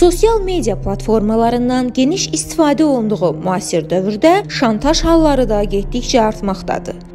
Sosial media platformalarından geniş istifadə olunduğu müasir dövrdə şantaj halları da getdikcə artmaqdadır.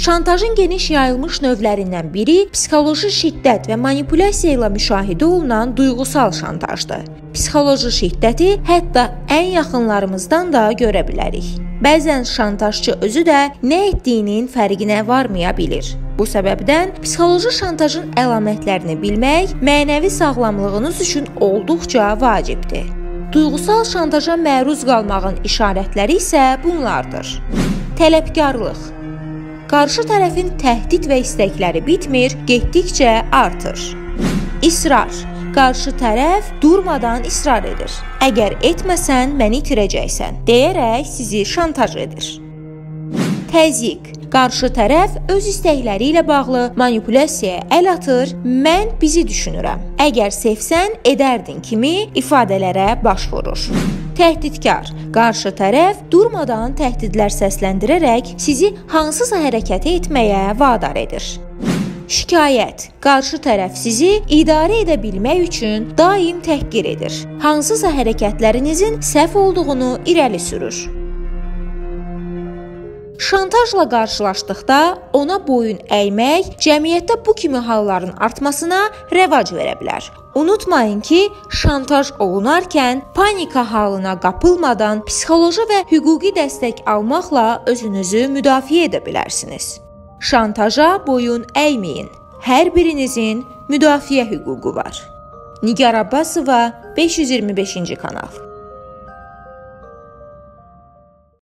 Şantajın geniş yayılmış növlərindən biri psixoloji şiddət və manipulyasiya ilə müşahidə olunan duyğusal şantajdır. Psixoloji şiddəti hətta ən yaxınlarımızdan da görə bilərik. Bəzən şantajçı özü də nə etdiyinin fərqinə varmaya bilir. Bu səbəbdən psixoloji şantajın əlamətlərini bilmək mənəvi sağlamlığınız üçün olduqca vacibdir. Duyğusal şantaja məruz qalmağın işarətləri isə bunlardır. Tələbkarlıq Qarşı tərəfin təhdid və istəkləri bitmir, getdikcə artır. İsrar Qarşı tərəf durmadan israr edir. Əgər etməsən məni itirəcəksən deyərək sizi şantaj edir. Təzyiq Qarşı tərəf öz istəkləri ilə bağlı manipulyasiyaya əl atır, mən bizi düşünürəm. Əgər sevsən, edərdin kimi ifadələrə baş vurur. Təhdidkar qarşı tərəf durmadan təhdidlər səsləndirərək sizi hansısa hərəkətə etməyə vadar edir. Şikayət. Qarşı tərəf sizi idarə edə bilmək üçün daim təhqir edir. Hansısa hərəkətlərinizin səhv olduğunu irəli sürür. Şantajla qarşılaşdıqda ona boyun əymək cəmiyyətdə bu kimi halların artmasına rəvac verə bilər. Unutmayın ki, şantaj olunarkən panika halına qapılmadan psixoloji və hüquqi dəstək almaqla özünüzü müdafiə edə bilərsiniz. Şantaja boyun əyməyin. Hər birinizin müdafiə hüququ var. Nigar Abbasova 525-ci kanal